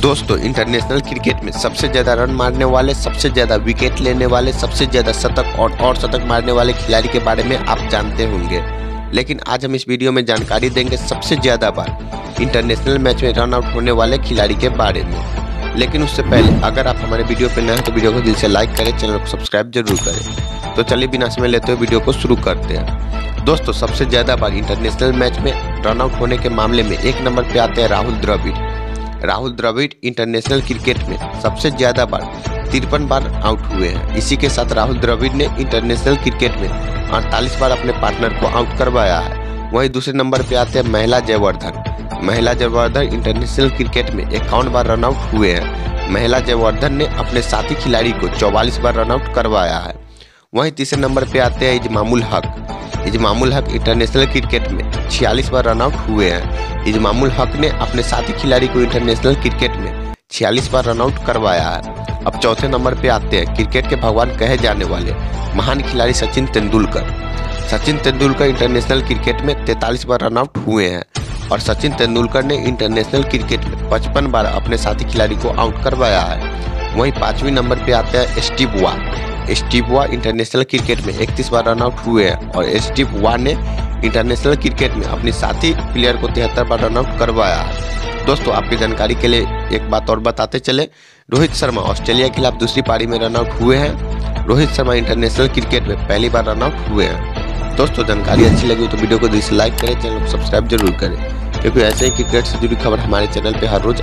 दोस्तों international cricket में सबसे ज़्यादा रन मारने वाले, सबसे ज़्यादा विकेट लेने वाले, सबसे ज़्यादा शतक और और शतक मारने वाले खिलाड़ी के बारे में आप जानते होंगे। लेकिन आज हम इस वीडियो में जानकारी देंगे सबसे ज़्यादा बार इंटरनेशनल मैच में रन आउट होने वाले खिलाड़ी के बारे में। लेकिन उससे पहले, अगर आप हमारे वीडियो पर नए हैं तो वीडियो को दिल से लाइक करें, चैनल को सब्सक्राइब ज़रूर करें। तो चलिए, बिना समय लेते हुए वीडियो को शुरू करते हैं। दोस्तों, सबसे ज़्यादा बार इंटरनेशनल मैच में रन आउट होने के मामले में एक नंबर पे आते हैं राहुल द्रविड़। राहुल द्रविड़ इंटरनेशनल क्रिकेट में सबसे ज़्यादा बार तिरपन बार आउट हुए हैं। इसी के साथ राहुल द्रविड़ ने इंटरनेशनल क्रिकेट में अड़तालीस बार अपने पार्टनर को आउट करवाया है। वहीं दूसरे नंबर पर आते हैं महिला जयवर्धन। महिला जयवर्धन इंटरनेशनल क्रिकेट में इक्यावन बार रन आउट हुए हैं। महिला जयवर्धन ने अपने साथी खिलाड़ी को चौवालीस बार रन आउट करवाया है। वहीं तीसरे नंबर पर आते हैं इजमामुल हक। इजमामुल हक इंटरनेशनल क्रिकेट में छियालीस बार रन आउट हुए हैं। इजमामुल हक ने अपने साथी खिलाड़ी को इंटरनेशनल क्रिकेट में छियालीस बार रन आउट करवाया है। अब चौथे नंबर पे आते हैं। क्रिकेट के भगवान कहे जाने वाले महान खिलाड़ी सचिन तेंदुलकर। सचिन तेंदुलकर इंटरनेशनल क्रिकेट में तैतालीस बार रन आउट हुए हैं और सचिन तेंदुलकर ने इंटरनेशनल क्रिकेट में पचपन बार अपने साथी खिलाड़ी को आउट करवाया है। वहीं पांचवी नंबर पे आते हैं स्टीव वा स्टीव वा इंटरनेशनल क्रिकेट में 31 बार रन आउट हुए हैं और स्टीव वा ने इंटरनेशनल क्रिकेट में अपनी साथी प्लेयर को तिहत्तर बार रन आउट करवाया। है दोस्तों, आपकी जानकारी के लिए एक बात और बताते चले। रोहित शर्मा ऑस्ट्रेलिया के खिलाफ दूसरी पारी में रन आउट हुए हैं। रोहित शर्मा इंटरनेशनल क्रिकेट में पहली बार रन आउट हुए हैं। दोस्तों, जानकारी अच्छी लगी तो वीडियो को दिल से लाइक करें, चैनल को सब्सक्राइब ज़रूर करें। क्योंकि ऐसे ही क्रिकेट से जुड़ी खबर हमारे चैनल पर हर रोज